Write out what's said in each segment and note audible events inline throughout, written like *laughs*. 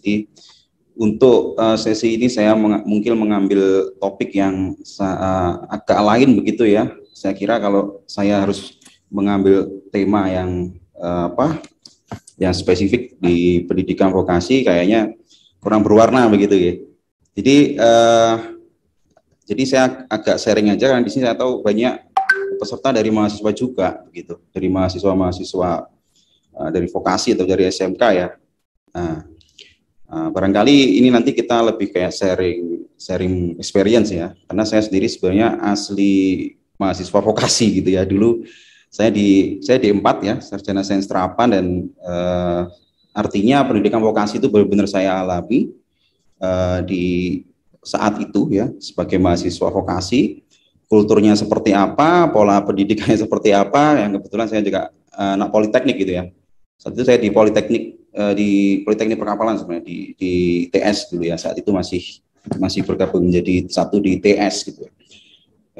Jadi untuk uh, sesi ini saya meng mungkin mengambil topik yang uh, agak lain begitu ya. Saya kira kalau saya harus mengambil tema yang uh, apa yang spesifik di pendidikan vokasi kayaknya kurang berwarna begitu ya. Jadi uh, jadi saya agak sharing aja karena di sini saya tahu banyak peserta dari mahasiswa juga begitu, dari mahasiswa-mahasiswa uh, dari vokasi atau dari SMK ya. Nah, uh, barangkali ini nanti kita lebih kayak sharing sharing experience ya, karena saya sendiri sebenarnya asli mahasiswa vokasi gitu ya. Dulu saya di saya di empat ya, sarjana sains terapan dan uh, artinya pendidikan vokasi itu benar-benar saya alami uh, di saat itu ya sebagai mahasiswa vokasi kulturnya seperti apa, pola pendidikannya *laughs* seperti apa, yang kebetulan saya juga uh, anak politeknik gitu ya. Saat itu saya di politeknik uh, di politeknik perkapalan sebenarnya di, di TS dulu ya. Saat itu masih masih bergabung menjadi satu di TS gitu. Ya.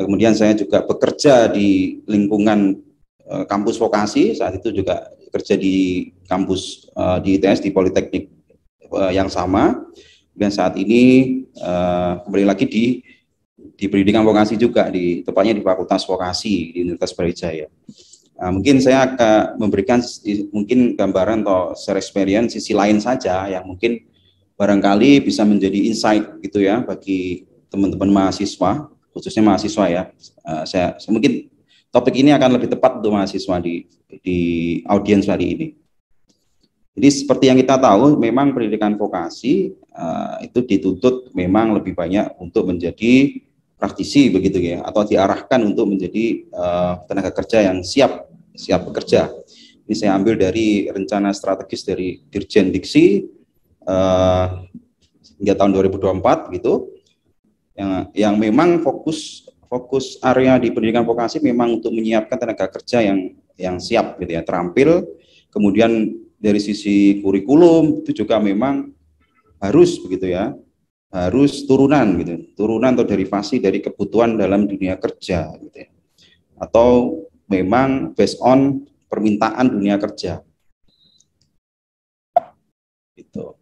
Kemudian saya juga bekerja di lingkungan uh, kampus vokasi. Saat itu juga kerja di kampus uh, di ITS di politeknik uh, yang sama. Dan saat ini uh, kembali lagi di di pendidikan vokasi juga di tepatnya di Fakultas Vokasi di Universitas Brawijaya. Nah, mungkin saya akan memberikan mungkin gambaran atau share experience sisi lain saja yang mungkin barangkali bisa menjadi insight gitu ya bagi teman-teman mahasiswa khususnya mahasiswa ya. Uh, saya, saya mungkin topik ini akan lebih tepat untuk mahasiswa di di audiens hari ini. Jadi seperti yang kita tahu, memang pendidikan vokasi uh, itu dituntut memang lebih banyak untuk menjadi praktisi begitu ya atau diarahkan untuk menjadi uh, tenaga kerja yang siap siap bekerja. Ini saya ambil dari rencana strategis dari Dirjen Diksi uh, hingga tahun 2024 gitu. Yang yang memang fokus fokus area di pendidikan vokasi memang untuk menyiapkan tenaga kerja yang yang siap gitu ya, terampil. Kemudian dari sisi kurikulum itu juga memang harus begitu ya harus turunan gitu, turunan atau derivasi dari kebutuhan dalam dunia kerja gitu ya. Atau memang based on permintaan dunia kerja. Gitu.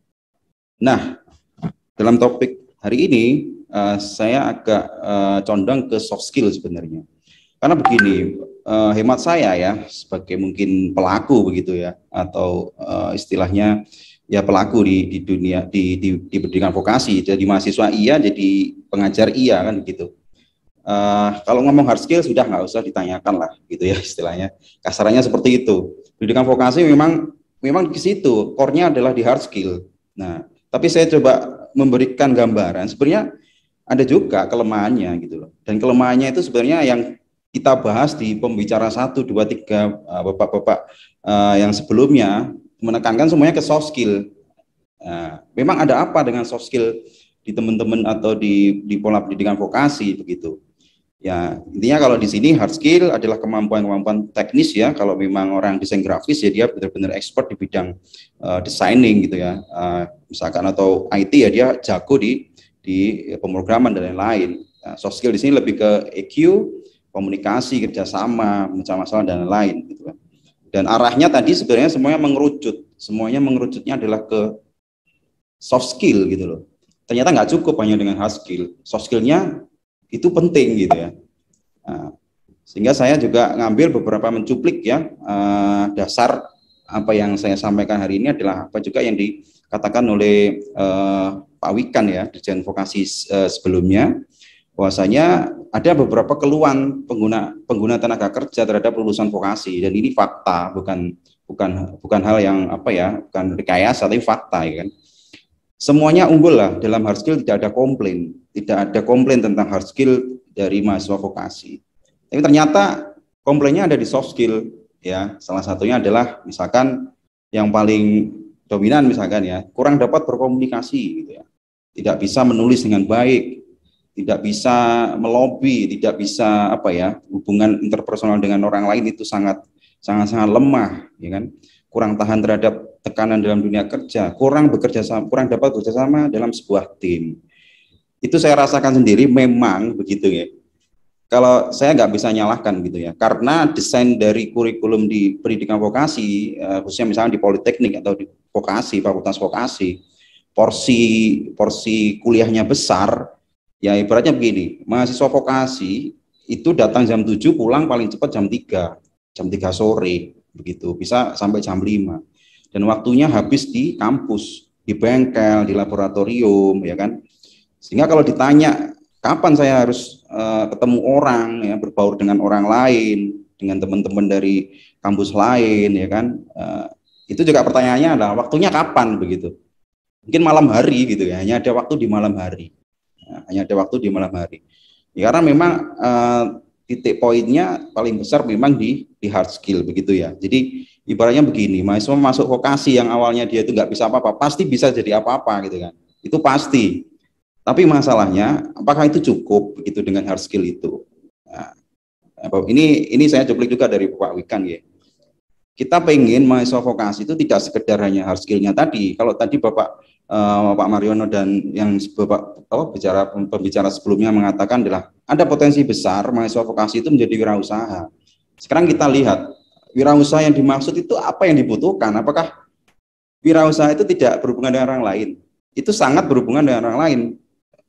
Nah, dalam topik hari ini uh, saya agak uh, condong ke soft skill sebenarnya. Karena begini, uh, hemat saya ya sebagai mungkin pelaku begitu ya atau istilahnya ya pelaku di, di dunia di, di, di pendidikan vokasi jadi mahasiswa iya jadi pengajar iya kan gitu uh, kalau ngomong hard skill sudah nggak usah ditanyakan lah gitu ya *laughs* istilahnya kasarannya seperti itu pendidikan vokasi memang memang di situ core-nya adalah di hard skill nah tapi saya coba memberikan gambaran sebenarnya ada juga kelemahannya gitu loh dan kelemahannya itu sebenarnya yang kita bahas di pembicara satu dua tiga uh, bapak-bapak uh, yang sebelumnya menekankan semuanya ke soft skill. Nah, memang ada apa dengan soft skill di teman-teman atau di di pola pendidikan vokasi begitu. Ya, intinya kalau di sini hard skill adalah kemampuan-kemampuan teknis ya. Kalau memang orang desain grafis ya dia benar-benar expert di bidang uh, designing gitu ya. Uh, misalkan atau IT ya dia jago di di pemrograman dan lain-lain. Nah, soft skill di sini lebih ke EQ, komunikasi, kerjasama, memecah masalah dan lain-lain gitu kan. Dan arahnya tadi sebenarnya semuanya mengerucut, semuanya mengerucutnya adalah ke soft skill gitu loh. Ternyata nggak cukup hanya dengan hard skill, soft skillnya itu penting gitu ya. Nah, sehingga saya juga ngambil beberapa mencuplik ya. Uh, dasar apa yang saya sampaikan hari ini adalah apa juga yang dikatakan oleh uh, Pak Wikan ya, Dirjen Vokasi uh, sebelumnya. Bahwasanya ada beberapa keluhan pengguna pengguna tenaga kerja terhadap lulusan vokasi. Dan ini fakta bukan bukan bukan hal yang apa ya bukan rekayasa tapi fakta ya kan semuanya unggul lah. Dalam hard skill tidak ada komplain. Tidak ada komplain tentang hard skill dari mahasiswa vokasi. Tapi ternyata komplainnya ada di soft skill ya. Salah satunya adalah misalkan yang paling dominan misalkan ya. Kurang dapat berkomunikasi gitu ya. Tidak bisa menulis dengan baik. Tidak bisa melobi, tidak bisa apa ya hubungan interpersonal dengan orang lain itu sangat sangat sangat lemah, ya kan? Kurang tahan terhadap tekanan dalam dunia kerja, kurang bekerja sama, kurang dapat bekerja sama dalam sebuah tim. Itu saya rasakan sendiri memang begitu ya. Kalau saya nggak bisa nyalahkan gitu ya, karena desain dari kurikulum di pendidikan vokasi, eh, khususnya misalnya di politeknik atau di vokasi, fakultas vokasi, porsi porsi kuliahnya besar, ya ibaratnya begini, mahasiswa vokasi itu datang jam 7 pulang paling cepat jam 3, jam 3 sore begitu, bisa sampai jam 5. Dan waktunya habis di kampus, di bengkel, di laboratorium ya kan. Sehingga kalau ditanya kapan saya harus uh, ketemu orang ya berbaur dengan orang lain, dengan teman-teman dari kampus lain ya kan. Uh, itu juga pertanyaannya adalah waktunya kapan begitu mungkin malam hari gitu ya hanya ada waktu di malam hari ya, hanya ada waktu di malam hari ya, karena memang uh, titik poinnya paling besar memang di di hard skill begitu ya. Jadi ibaratnya begini mahasiswa masuk vokasi yang awalnya dia itu nggak bisa apa-apa pasti bisa jadi apa-apa gitu kan. Itu pasti. Tapi masalahnya apakah itu cukup begitu dengan hard skill itu? Nah, ini ini saya cuplik juga dari Pak Wikan ya. Kita pengen mahasiswa vokasi itu tidak sekedar hanya hard skillnya tadi. Kalau tadi Bapak uh, Pak Mariono dan yang Bapak apa, bicara pembicara sebelumnya mengatakan adalah ada potensi besar mahasiswa vokasi itu menjadi wirausaha. Sekarang kita lihat wirausaha yang dimaksud itu apa yang dibutuhkan? Apakah wirausaha itu tidak berhubungan dengan orang lain? Itu sangat berhubungan dengan orang lain.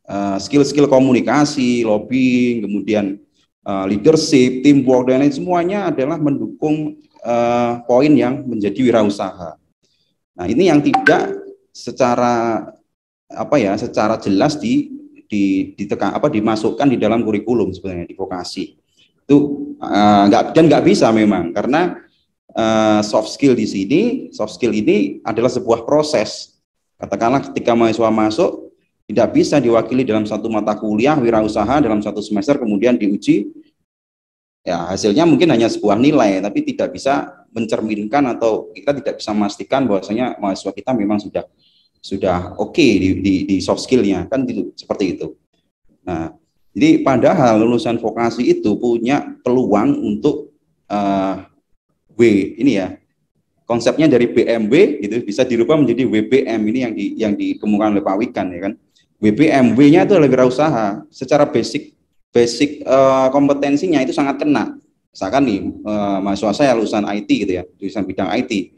Eh, skill-skill komunikasi, lobbying, kemudian uh, leadership, teamwork dan lain semuanya adalah mendukung poin yang menjadi wirausaha. Nah, ini yang tidak secara apa ya, secara jelas di di ditekan apa dimasukkan di dalam kurikulum sebenarnya di vokasi. Itu uh, dan nggak bisa memang karena uh, soft skill di sini, soft skill ini adalah sebuah proses. Katakanlah ketika mahasiswa masuk tidak bisa diwakili dalam satu mata kuliah wirausaha dalam satu semester kemudian diuji ya hasilnya mungkin hanya sebuah nilai tapi tidak bisa mencerminkan atau kita tidak bisa memastikan bahwasanya mahasiswa kita memang sudah sudah oke okay di, di, di soft skillnya kan itu seperti itu. Nah, jadi padahal lulusan vokasi itu punya peluang untuk uh, W ini ya konsepnya dari BMW gitu bisa dirubah menjadi WBM ini yang di, yang dikemukakan oleh Pak Wikan ya kan. WBM-W-nya itu adalah wirausaha secara basic basic uh, kompetensinya itu sangat kena. Misalkan nih uh, mahasiswa saya lulusan IT gitu ya, lulusan bidang IT.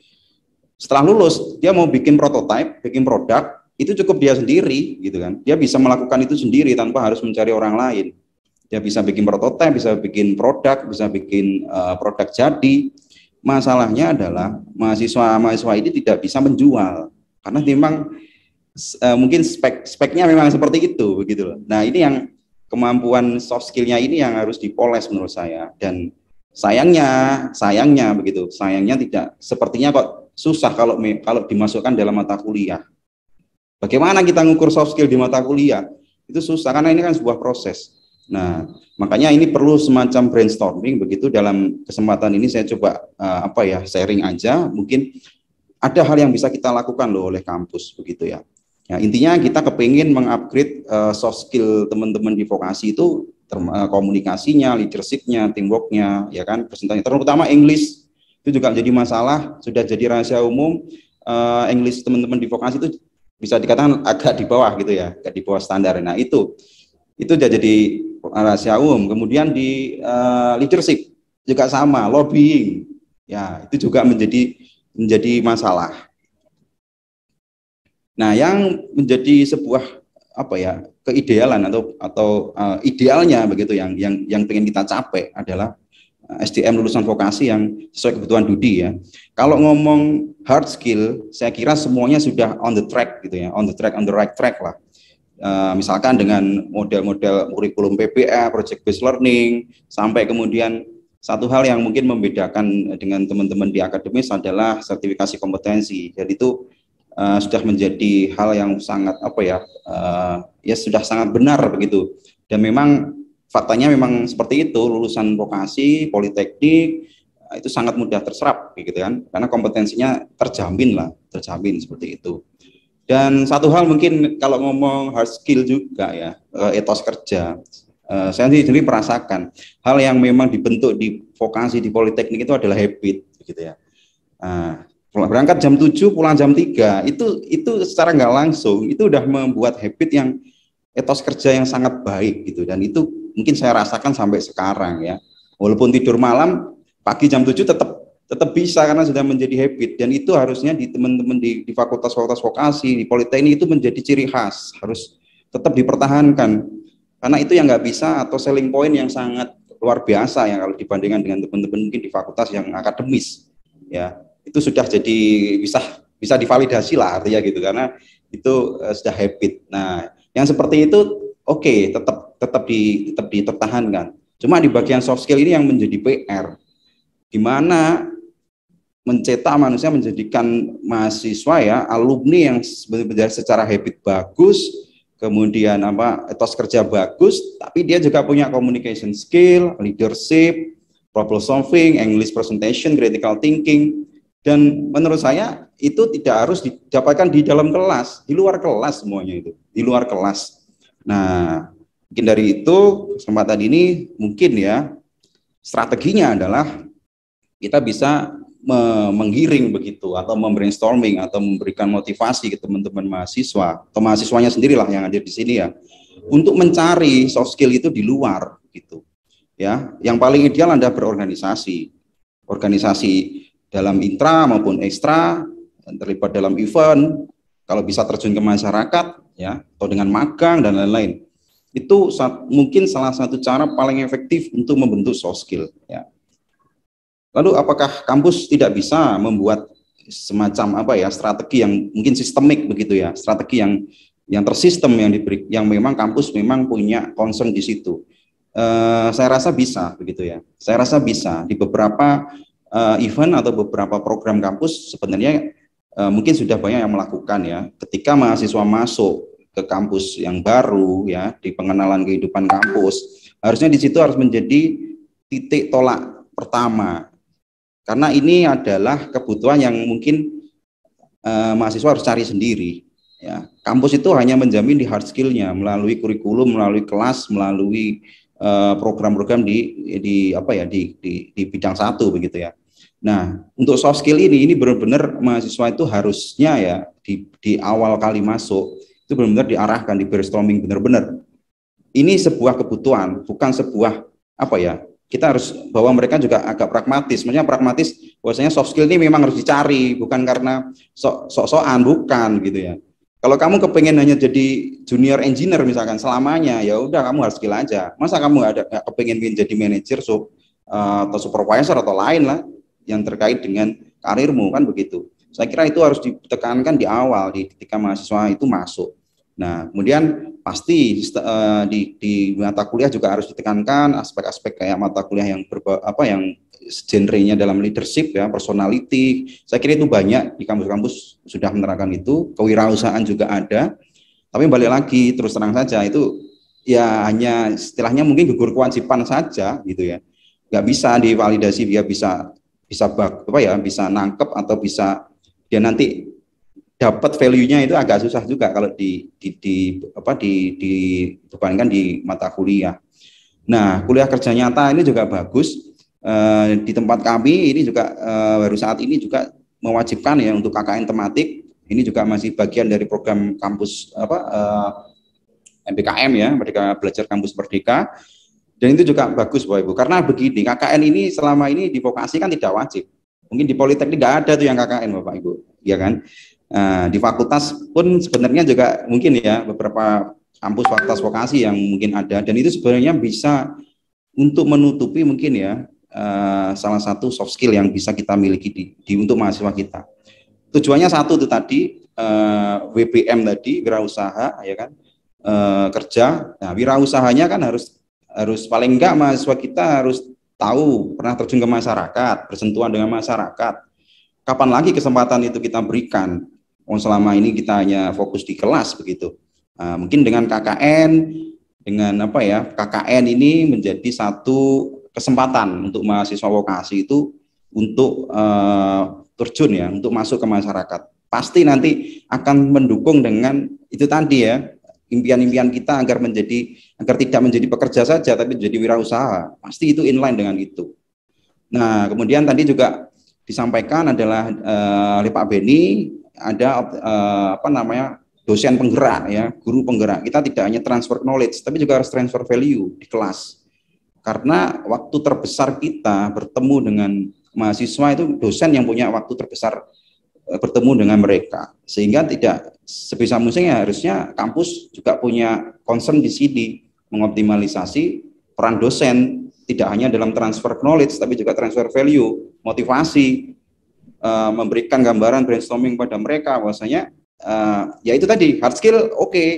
Setelah lulus, dia mau bikin prototype, bikin produk, itu cukup dia sendiri gitu kan. Dia bisa melakukan itu sendiri tanpa harus mencari orang lain. Dia bisa bikin prototype, bisa bikin produk, bisa bikin uh, produk jadi. Masalahnya adalah mahasiswa-mahasiswa ini tidak bisa menjual karena memang uh, mungkin spek speknya memang seperti itu begitu loh. Nah, ini yang kemampuan soft skillnya ini yang harus dipoles menurut saya. Dan sayangnya sayangnya begitu sayangnya tidak. Sepertinya kok susah kalau kalau dimasukkan dalam mata kuliah. Bagaimana kita ngukur soft skill di mata kuliah? Itu susah karena ini kan sebuah proses. Nah makanya ini perlu semacam brainstorming. Begitu dalam kesempatan ini saya coba uh, apa ya sharing aja. Mungkin ada hal yang bisa kita lakukan loh oleh kampus begitu ya Ya, intinya kita kepingin mengupgrade uh, soft skill teman-teman di vokasi itu uh, komunikasinya, leadershipnya, teamworknya, ya kan, presentasinya. Terutama English itu juga jadi masalah, sudah jadi rahasia umum. Uh, English teman-teman di vokasi itu bisa dikatakan agak di bawah gitu ya, agak di bawah standar. Nah itu itu jadi rahasia umum. Kemudian di uh, leadership juga sama, lobbying, ya itu juga menjadi menjadi masalah. Nah, yang menjadi sebuah apa ya keidealan atau atau uh, idealnya begitu yang yang yang pengen kita capai adalah eh, SDM lulusan vokasi yang sesuai kebutuhan Dudi ya. Kalau ngomong hard skill, saya kira semuanya sudah on the track gitu ya, on the track, on the right track lah. Uh, misalkan dengan model-model kurikulum PPA, project based learning, sampai kemudian satu hal yang mungkin membedakan dengan teman-teman di akademis adalah sertifikasi kompetensi. Jadi itu uh, sudah menjadi hal yang sangat apa ya uh, ya sudah sangat benar begitu. Dan memang faktanya memang seperti itu lulusan vokasi politeknik uh, itu sangat mudah terserap gitu kan. Karena kompetensinya terjamin lah terjamin seperti itu. Dan satu hal mungkin kalau ngomong hard skill juga ya etos kerja saya sendiri merasakan hal yang memang dibentuk di vokasi di politeknik itu adalah habit gitu ya. Uh, berangkat jam 7 pulang jam 3 itu itu secara nggak langsung itu udah membuat habit yang etos kerja yang sangat baik gitu. Dan itu mungkin saya rasakan sampai sekarang ya. Walaupun tidur malam pagi jam 7 tetap tetap bisa karena sudah menjadi habit. Dan itu harusnya di teman-teman di, di fakultas-fakultas vokasi di politeknik itu menjadi ciri khas. Harus tetap dipertahankan. Karena itu yang nggak bisa atau selling point yang sangat luar biasa ya kalau dibandingkan dengan teman-teman mungkin di fakultas yang akademis ya itu sudah jadi bisa bisa divalidasi lah artinya gitu karena itu uh, sudah habit. Nah yang seperti itu oke okay, tetap tetap di tetap dipertahankan. Cuma di bagian soft skill ini yang menjadi PR gimana mencetak manusia menjadikan mahasiswa ya alumni yang benar secara habit bagus kemudian apa etos kerja bagus tapi dia juga punya communication skill leadership problem solving English presentation critical thinking dan menurut saya itu tidak harus didapatkan di dalam kelas di luar kelas semuanya itu di luar kelas. Nah mungkin dari itu kesempatan ini mungkin ya strateginya adalah kita bisa menggiring begitu atau membrainstorming atau memberikan motivasi ke teman-teman mahasiswa atau mahasiswanya sendirilah yang ada di sini ya untuk mencari soft skill itu di luar gitu ya. Yang paling ideal anda berorganisasi. Organisasi dalam intra maupun ekstra terlibat dalam event kalau bisa terjun ke masyarakat ya atau dengan magang dan lain-lain itu mungkin salah satu cara paling efektif untuk membentuk soft skill ya Lalu apakah kampus tidak bisa membuat semacam apa ya strategi yang mungkin sistemik begitu ya, strategi yang yang tersistem yang diberi yang memang kampus memang punya concern di situ. Uh, saya rasa bisa begitu ya. Saya rasa bisa di beberapa uh, event atau beberapa program kampus sebenarnya uh, mungkin sudah banyak yang melakukan ya. Ketika mahasiswa masuk ke kampus yang baru ya di pengenalan kehidupan kampus, harusnya di situ harus menjadi titik tolak pertama karena ini adalah kebutuhan yang mungkin uh, mahasiswa harus cari sendiri. Ya, kampus itu hanya menjamin di hard skillnya melalui kurikulum, melalui kelas, melalui program-program di di apa ya di, di di bidang satu begitu ya. Nah, untuk soft skill ini ini benar-benar mahasiswa itu harusnya ya di di awal kali masuk itu benar-benar diarahkan di brainstorming benar-benar. Ini sebuah kebutuhan, bukan sebuah apa ya kita harus bahwa mereka juga agak pragmatis. Maksudnya pragmatis bahwasanya soft skill ini memang harus dicari, bukan karena sok-sokan, bukan gitu ya. Kalau kamu kepengen hanya jadi junior engineer misalkan selamanya, ya udah kamu harus skill aja. Masa kamu ada kepengen jadi manajer so, uh, atau supervisor atau lain lah yang terkait dengan karirmu kan begitu. Saya kira itu harus ditekankan di awal, di ketika mahasiswa itu masuk. Nah, kemudian pasti uh, di, di mata kuliah juga harus ditekankan aspek-aspek kayak mata kuliah yang berba, apa yang genrenya dalam leadership ya, personality. Saya kira itu banyak di kampus-kampus sudah menerapkan itu, kewirausahaan juga ada. Tapi balik lagi terus terang saja itu ya hanya istilahnya mungkin gugur kewajiban saja gitu ya. Nggak bisa divalidasi dia bisa bisa apa ya, bisa nangkep atau bisa dia nanti dapat value-nya itu agak susah juga kalau di, di, di apa di di dibandingkan di mata kuliah. Nah, kuliah kerja nyata ini juga bagus. Uh, di tempat kami ini juga uh, baru saat ini juga mewajibkan ya untuk KKN tematik. Ini juga masih bagian dari program kampus apa uh, eh, MBKM ya, mereka belajar kampus merdeka. Dan itu juga bagus Bapak Ibu. Karena begini, KKN ini selama ini di vokasi kan tidak wajib. Mungkin di politeknik tidak ada tuh yang KKN Bapak Ibu, ya kan? Nah, di fakultas pun sebenarnya juga mungkin ya beberapa kampus fakultas vokasi yang mungkin ada dan itu sebenarnya bisa untuk menutupi mungkin ya uh, salah satu soft skill yang bisa kita miliki di, di untuk mahasiswa kita. Tujuannya satu itu tadi uh, eh, WBM tadi wirausaha ya kan kerja. Nah wirausahanya kan harus harus paling enggak mahasiswa kita harus tahu pernah terjun ke masyarakat, bersentuhan dengan masyarakat. Kapan lagi kesempatan itu kita berikan? oh, selama ini kita hanya fokus di kelas begitu. Nah, mungkin dengan KKN, dengan apa ya KKN ini menjadi satu kesempatan untuk mahasiswa vokasi itu untuk uh, terjun ya, untuk masuk ke masyarakat. Pasti nanti akan mendukung dengan itu tadi ya impian-impian kita agar menjadi agar tidak menjadi pekerja saja tapi menjadi wirausaha. Pasti itu inline dengan itu. Nah, kemudian tadi juga disampaikan adalah uh, oleh Pak Beni ada uh, apa namanya dosen penggerak ya, guru penggerak. Kita tidak hanya transfer knowledge, tapi juga harus transfer value di kelas. Karena waktu terbesar kita bertemu dengan mahasiswa itu dosen yang punya waktu terbesar eh, bertemu dengan mereka. Sehingga tidak sebisa mungkin ya harusnya kampus juga punya concern di sini mengoptimalisasi peran dosen tidak hanya dalam transfer knowledge tapi juga transfer value motivasi uh, memberikan gambaran brainstorming pada mereka. Bahwasanya uh, ya itu tadi hard skill oke. Okay.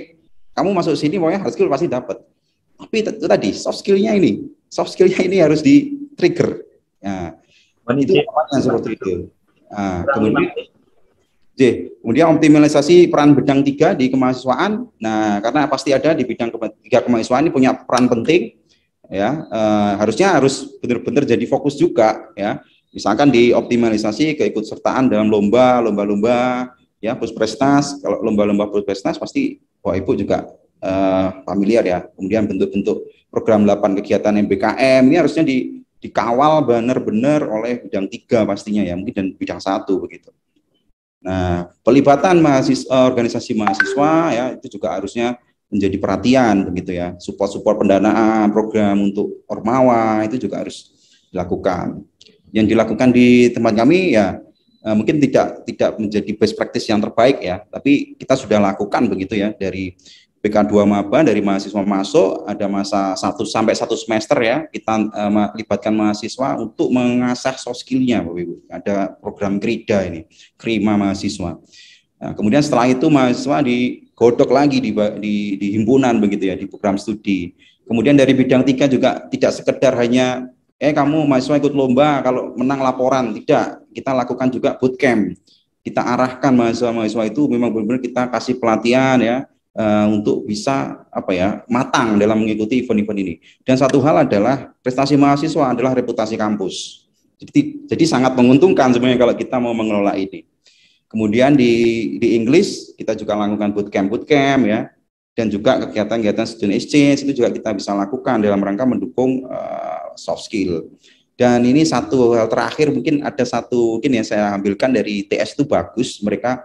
kamu masuk sini pokoknya hard skill pasti dapat. Tapi itu tadi soft skillnya ini. Soft skillnya ini harus di trigger ya itu yang seperti itu nah, kemudian J, kemudian optimalisasi peran bidang tiga di kemahasiswaan. Nah, karena pasti ada di bidang tiga kemahasiswaan ini punya peran penting, ya eh, harusnya harus benar-benar jadi fokus juga, ya. Misalkan di optimalisasi keikutsertaan dalam lomba, lomba-lomba, ya pusprestas. Kalau lomba-lomba pusprestas pasti Bapak Ibu juga eh, familiar ya. Kemudian bentuk-bentuk program 8 kegiatan MBKM ini harusnya di, dikawal benar-benar oleh bidang tiga pastinya ya, mungkin dan bidang satu begitu. Nah, pelibatan mahasiswa, eh, organisasi mahasiswa ya itu juga harusnya menjadi perhatian begitu ya. Support-support pendanaan, program untuk ormawa itu juga harus dilakukan. Yang dilakukan di tempat kami ya eh, mungkin tidak tidak menjadi best practice yang terbaik ya, tapi kita sudah lakukan begitu ya dari PK2 maba dari mahasiswa masuk ada masa satu sampai satu semester ya kita uh, melibatkan mahasiswa untuk mengasah soft skillnya Bapak Ibu. Ada program krida ini krima mahasiswa. Nah, kemudian setelah itu mahasiswa digodok lagi di, di, di himpunan begitu ya di program studi. Kemudian dari bidang tiga juga tidak sekedar hanya eh kamu mahasiswa ikut lomba kalau menang laporan. Tidak kita lakukan juga bootcamp. Kita arahkan mahasiswa-mahasiswa itu memang benar-benar kita kasih pelatihan ya uh, untuk bisa apa ya matang dalam mengikuti event-event ini. Dan satu hal adalah prestasi mahasiswa adalah reputasi kampus. Jadi, jadi sangat menguntungkan sebenarnya kalau kita mau mengelola ini. Kemudian di di Inggris kita juga lakukan bootcamp bootcamp ya dan juga kegiatan-kegiatan student exchange itu juga kita bisa lakukan dalam rangka mendukung uh, soft skill. Dan ini satu hal terakhir mungkin ada satu mungkin yang saya ambilkan dari TS itu bagus mereka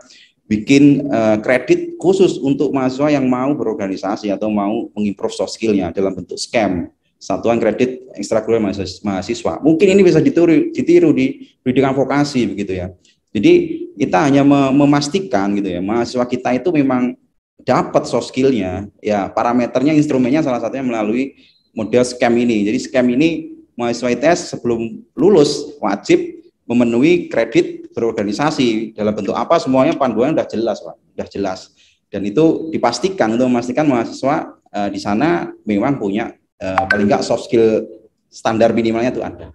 bikin uh, kredit khusus untuk mahasiswa yang mau berorganisasi atau mau mengimprove soft skillnya dalam bentuk scam satuan kredit ekstrakurikuler mahasiswa. Mungkin ini bisa ditiru, ditiru di pendidikan vokasi begitu ya. Jadi kita hanya memastikan gitu ya mahasiswa kita itu memang dapat soft skillnya ya parameternya instrumennya salah satunya melalui model scam ini. Jadi scam ini mahasiswa ITS sebelum lulus wajib memenuhi kredit berorganisasi dalam bentuk apa semuanya panduan sudah jelas Pak, sudah jelas. Dan itu dipastikan untuk memastikan mahasiswa uh, di sana memang punya uh, paling enggak soft skill standar minimalnya itu ada.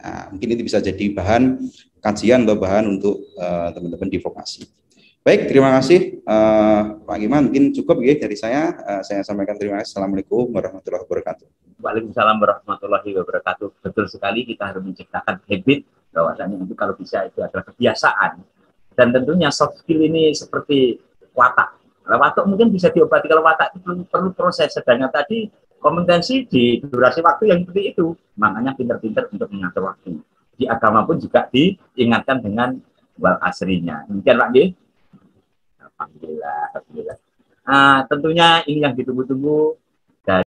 Nah, mungkin ini bisa jadi bahan kajian atau bahan untuk eh, teman-teman uh, di vokasi. Baik, terima kasih uh, Pak Giman. Mungkin cukup ya dari saya. Uh, saya sampaikan terima kasih. Assalamualaikum warahmatullahi wabarakatuh. Waalaikumsalam warahmatullahi wabarakatuh. Betul sekali kita harus menciptakan habit bahwasanya itu kalau bisa itu adalah kebiasaan. Dan tentunya soft skill ini seperti watak. Kalau watak mungkin bisa diobati kalau watak itu perlu, perlu proses. Sedangkan tadi kompetensi di durasi waktu yang seperti itu. Makanya pinter-pinter untuk mengatur waktu. Di agama pun juga diingatkan dengan wal asrinya. Demikian Pak G Alhamdulillah Alhamdulillah. Nah, tentunya ini yang ditunggu-tunggu